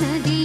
the